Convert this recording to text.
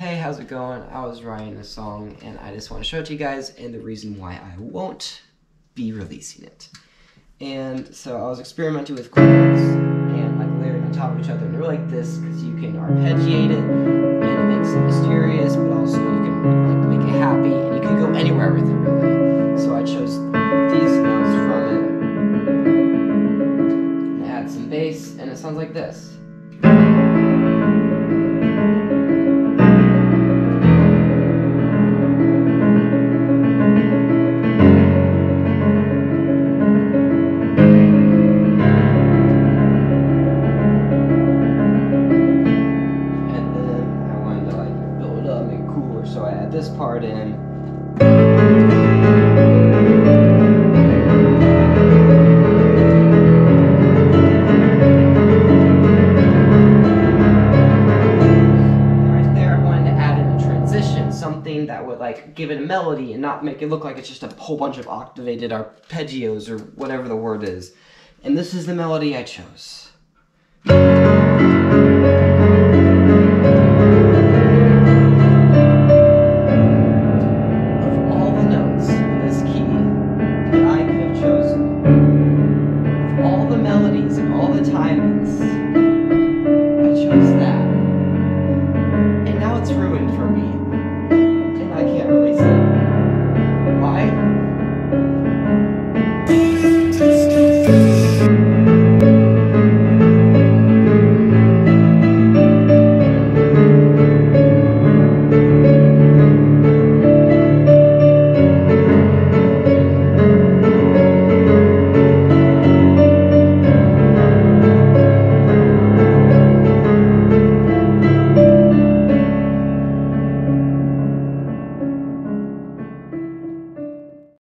Hey, how's it going? I was writing a song and I just want to show it to you guys and the reason why I won't be releasing it. And so I was experimenting with chords and like layering on top of each other and they're like this because you can arpeggiate it and it makes it mysterious but also you can like make it happy and you can go anywhere with it really. So I chose these notes from it and add some bass and it sounds like this. Add this part in. Right there, I to add in a transition, something that would like give it a melody and not make it look like it's just a whole bunch of octavated arpeggios or whatever the word is. And this is the melody I chose.